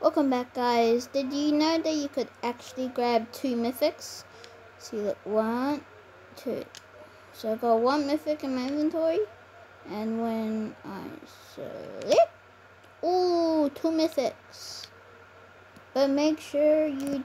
Welcome back guys. Did you know that you could actually grab two mythics? See look one, two. So I've got one mythic in my inventory. And when I select, oh, two mythics. But make sure you